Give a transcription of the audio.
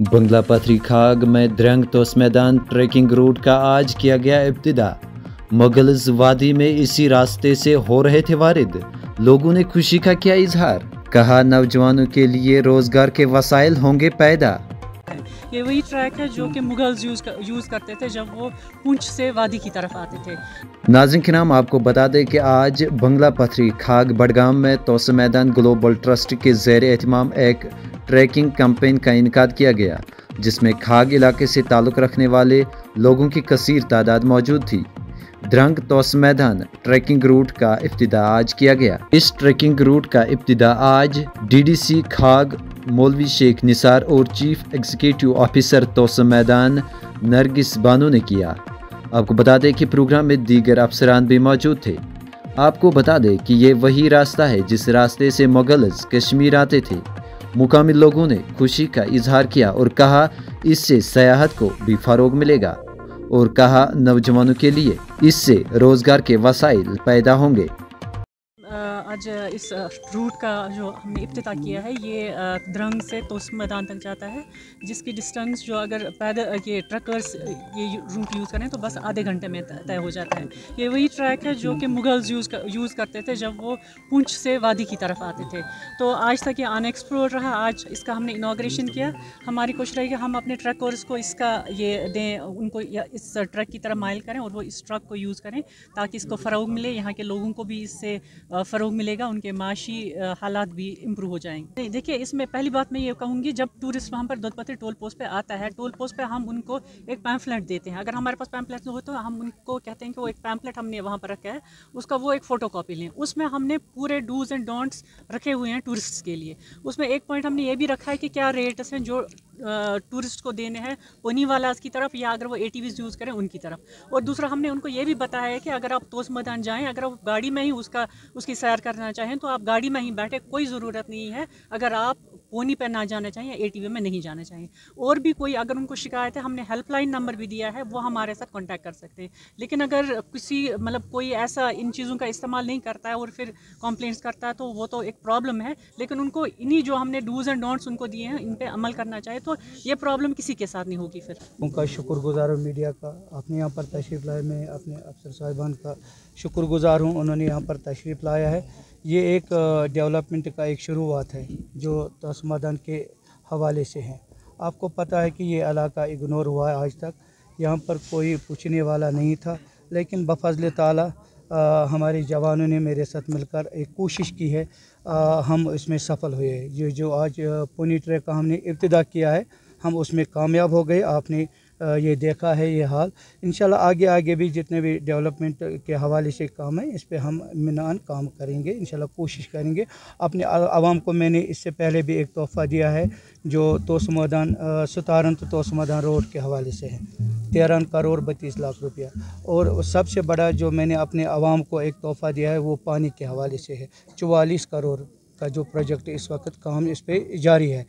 बंगला पथरी खाग में द्रंग तोस मैदान ट्रैकिंग रूट का आज किया गया इब्तदा। मुगल्स वादी में इसी रास्ते से हो रहे थे वारिद। लोगों ने खुशी का किया इजहार? कहा, नौजवानों के लिए रोज़गार के वसाइल होंगे पैदा। ये वही ट्रैक है जो कि मुगल्स यूज़ कर, यूज़ करते थे जब वो पुंछ से वादी की तरफ़ आते थे। नाजिन के नाम आपको बता दें कि आज बंगला पथरी खाग बडगाम में तोस मैदान ग्लोबल ट्रस्ट के जेर एहतमाम एक ट्रैकिंग कैंपेन का इनका किया गया जिसमें खाग इलाके से ताल्लुक़ रखने वाले लोगों की कसर तादाद मौजूद थी। द्रंग तोस मैदान ट्रैकिंग रूट का इब्तदा आज किया गया। इस ट्रैकिंग रूट का इब्तदा आज डीडीसी खाग मौलवी शेख निसार और चीफ एग्जीक्यूटिव ऑफिसर तोस मैदान नरगिस बानो ने किया आपको बता दें कि प्रोग्राम में दीगर अफसरान भी मौजूद थे आपको बता दें कि ये वही रास्ता है जिस रास्ते से मुगल्स कश्मीर आते थे मुकामी लोगों ने खुशी का इजहार किया और कहा इससे सयाहत को भी फ़रोग मिलेगा और कहा नौजवानों के लिए इससे रोज़गार के वसाइल पैदा होंगे आज इस रूट का जो हमने इफ्तः किया है ये द्रंग से तोस मैदान तक जाता है जिसकी डिस्टेंस जो अगर पैदल ये ट्रकर्स ये रूट यूज़ करें तो बस आधे घंटे में तय हो जाता है। ये वही ट्रैक है जो कि मुगल्स यूज़ कर, यूज़ करते थे जब वो पुंछ से वादी की तरफ़ आते थे। तो आज तक ये अनएक्सप्लोर रहा आज इसका हमने इनाग्रेशन किया। हमारी कोशिश रही कि हम अपने ट्रकर्स को इसका ये दें उनको इस ट्रक की तरफ़ माइल करें और वो इस ट्रक को यूज़ करें ताकि इसको फ़रोग मिले यहाँ के लोगों को भी इससे फ़रोग मिलेगा, उनके माशी हालात भी इम्प्रूव हो जाएँगे। देखिए, इसमें पहली बात मैं ये कहूँगी, जब टूरिस्ट वहाँ पर दुधपत्री टोल पोस्ट पे आता है टोल पोस्ट पे हम उनको एक पैम्फलेट देते हैं। अगर हमारे पास पैम्फलेट हो तो हम उनको कहते हैं कि वो एक पैम्फलेट हमने वहाँ पर रखा है, उसका वो एक फ़ोटो कॉपी लें। उसमें हमने पूरे डूज़ एंड डोंट्स रखे हुए हैं टूरिस्ट के लिए। उसमें एक पॉइंट हमने ये भी रखा है कि क्या रेट्स हैं जो टूरिस्ट को देने हैं, उन्हीं वाला की तरफ़ या अगर वो ए यूज़ करें, उनकी तरफ़। और दूसरा, हमने उनको ये भी बताया है कि अगर आप तोस मैदान जाएँ, अगर आप गाड़ी में ही उसका, उसकी सैर करना चाहें तो आप गाड़ी में ही बैठे, कोई ज़रूरत नहीं है। अगर आप पोनी पर ना जाना चाहिए एटीवी में नहीं जाना चाहिए। और भी कोई अगर उनको शिकायत है, हमने हेल्पलाइन नंबर भी दिया है, वो हमारे साथ कॉन्टैक्ट कर सकते हैं। लेकिन अगर किसी मतलब कोई ऐसा इन चीज़ों का इस्तेमाल नहीं करता है और फिर कॉम्प्लेंट्स करता है तो वो तो एक प्रॉब्लम है। लेकिन उनको इन्हीं जो हमने डूज़ एंड डोंट्स उनको दिए हैं, इन पर अमल करना चाहिए तो ये प्रॉब्लम किसी के साथ नहीं होगी फिर। उनका शुक्रगुजार हूँ मीडिया का, आपने यहाँ पर तशरीफ़ लाए, मैं अपने अफसर साहिबान का शुक्रगुजार हूँ, उन्होंने यहाँ पर तशरीफ़ लाया है। ये एक डेवलपमेंट का एक शुरुआत है जो तस्मादान के हवाले से है। आपको पता है कि ये इलाका इग्नोर हुआ है आज तक। यहाँ पर कोई पूछने वाला नहीं था लेकिन बफजल ताला हमारे जवानों ने मेरे साथ मिलकर एक कोशिश की है आ, हम इसमें सफल हुए ये जो आज पुनी ट्रैक का हमने इब्तदा किया है हम उसमें कामयाब हो गए। आपने ये देखा है ये हाल। इन आगे आगे भी जितने भी डेवलपमेंट के हवाले से काम है, इस पर हम मिनान काम करेंगे इन कोशिश करेंगे। अपने आवाम को मैंने इससे पहले भी एक तोहफ़ा दिया है, जो तोसमदान सतारन तो तोसमदान रोड के हवाले से है। तेरह करोड़ बत्तीस लाख रुपया। और सबसे बड़ा जो मैंने अपने आवाम को एक तोहफ़ा दिया है, वो पानी के हवाले से है। चवालीस करोड़ का जो प्रोजेक्ट इस वक्त काम इस पर जारी है।